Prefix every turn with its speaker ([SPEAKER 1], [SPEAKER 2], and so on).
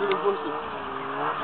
[SPEAKER 1] Swimming pool.